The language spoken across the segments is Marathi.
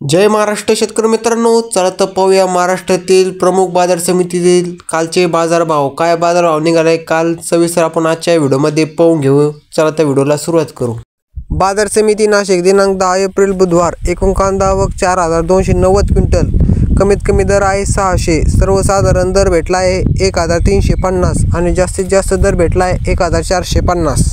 जय महाराष्ट्र शेतकरी मित्रांनो चला तर पाहूया महाराष्ट्रातील प्रमुख बाजार समितीतील कालचे बाजारभाव. काय बाजारभाव निघाले? काल सविस्तर आपण आजच्या व्हिडिओमध्ये पाहून घेऊ. चला तर व्हिडिओला सुरुवात करू. बाजार समिती नाशिक दिनांक दहा एप्रिल बुधवार. एकूण कांदा व चार हजार दोनशे नव्वद क्विंटल. कमीत कमी दर आहे सहाशे. सर्वसाधारण दर भेटला आहे एक हजार तीनशे पन्नास आणि जास्तीत जास्त दर भेटला आहे एक हजार चारशे पन्नास.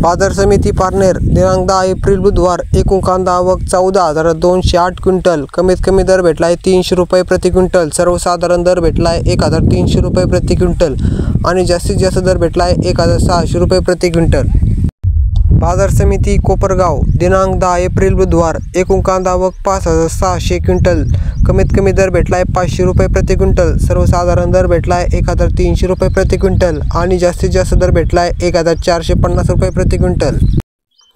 बाजार समिती पारनेर दिनांक दहा एप्रिल बुधवार एकूण कांदा आवक चौदा हजार दोनशे आठ क्विंटल. कमीत कमी दर भेटला आहे तीनशे रुपये प्रति क्विंटल. सर्वसाधारण दर भेटला आहे एक हजार तीनशे रुपये प्रति क्विंटल. आणि जास्तीत जास्त दर भेटला आहे एक हजार सहाशे रुपये प्रति क्विंटल. बाजार समिती कोपरगाव दिनांक दहा एप्रिल बुधवार एकूण कांदा आवक पाच हजार सहाशे क्विंटल. कमीत कमी दर भेटला आहे पाचशे रुपये प्रति क्विंटल. सर्वसाधारण दर भेटला आहे एक हजार तीनशे रुपये प्रति क्विंटल आणि जास्तीत जास्त दर भेटला आहे एक हजार चारशे पन्नास रुपये प्रति क्विंटल.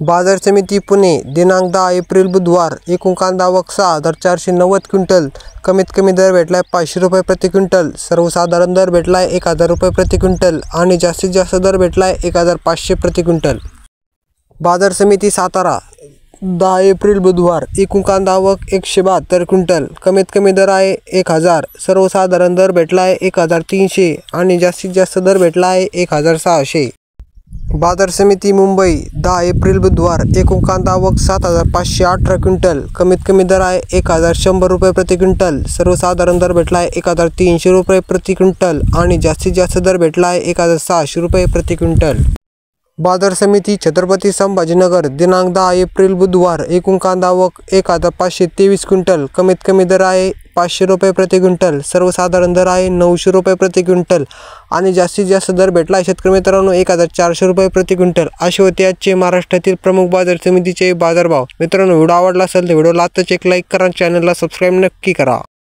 बाजार समिती पुणे दिनांक दहा एप्रिल बुधवार एकूण कांदा आवक सहा हजार चारशे नव्वद क्विंटल. कमीत कमी दर भेटला आहे पाचशे रुपये प्रति क्विंटल. सर्वसाधारण दर भेटला आहे एक हजार रुपये प्रति क्विंटल आणि जास्तीत जास्त दर भेटला आहे एक हजार पाचशे प्रति क्विंटल. बाजार समिती सातारा दहा एप्रिल बुधवार एकूण कांदा आवक एकशे बहात्तर क्विंटल. कमीत कमी दर आहे एक हजार. सर्वसाधारण दर भेटला आहे एक हजार तीनशे आणि जास्तीत जास्त दर भेटला आहे एक हजार सहाशे. बाजार समिती मुंबई दहा एप्रिल बुधवार एकूण कांदा आवक सात हजार पाचशे अठरा क्विंटल. कमीत कमी दर आहे एक हजार शंभर रुपये प्रति क्विंटल. सर्वसाधारण दर भेटला आहे एक हजार तीनशे रुपये प्रति क्विंटल आणि जास्तीत जास्त दर भेटला आहे एक हजार सहाशे रुपये प्रति क्विंटल. बाजार समिती छत्रपती संभाजीनगर दिनांक दहा एप्रिल बुधवार एकूण कांदा आवक एक हजार पाचशे तेवीस क्विंटल. कमीत कमी दर आहे पाचशे रुपये प्रति क्विंटल. सर्वसाधारण दर आहे नऊशे रुपये प्रति क्विंटल. आणि जास्तीत जास्त दर भेटला आहे शेतकरी मित्रांनो एक हजार चारशे रुपये प्रति क्विंटल. असे होते आजचे महाराष्ट्रातील प्रमुख बाजार समितीचे बाजारभाव. मित्रांनो व्हिडिओ आवडला असेल तर व्हिडिओला आत्ताच एक लाईक करा चॅनलला सबस्क्राईब नक्की करा.